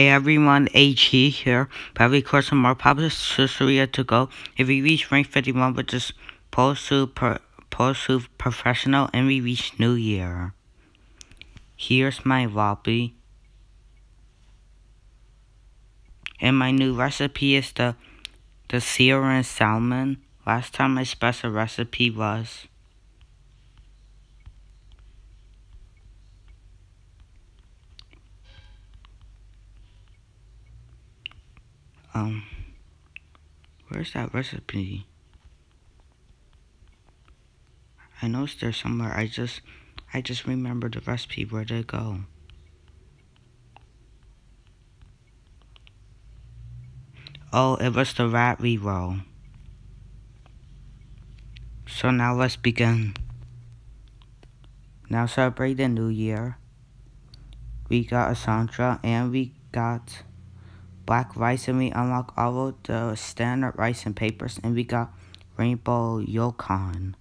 Hey everyone, AG here. Probably course some more Papa's Sushiria to go. If we reach rank 51 with this Pulsu Pulsu Professional and we reach New Year. Here's my lobby. And my new recipe is the the and salmon. Last time my special recipe was Um, where's that recipe? I know it's there somewhere. I just, I just remember the recipe. Where did it go? Oh, it was the rat reroll. So now let's begin. Now celebrate the new year. We got a Sandra and we got black rice and we unlock all of the standard rice and papers and we got rainbow yukon.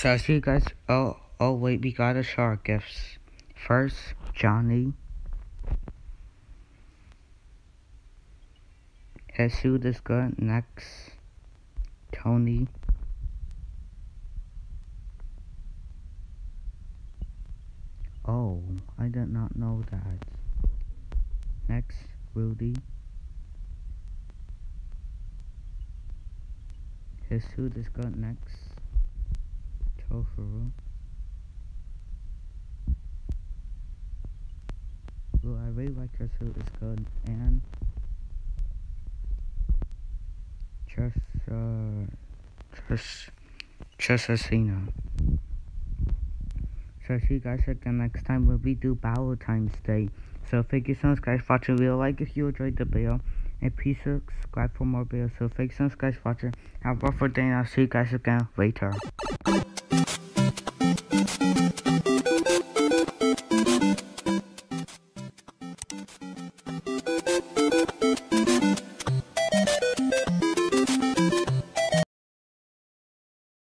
So I see you guys. Oh, oh wait, we got a shark gifts. First, Johnny. Jesus is good. Next, Tony. Oh, I did not know that. Next, Rudy. Jesus is good. Next, Tofu. Well, I really like her suit. It's good. And just, uh, just, just Asina. So see you guys again next time when we do Valentine's Day. So thank you so much guys for watching. We'll like if you enjoyed the video. And please subscribe for more videos. So thank you so much guys for watching. Have a wonderful day and I'll see you guys again later.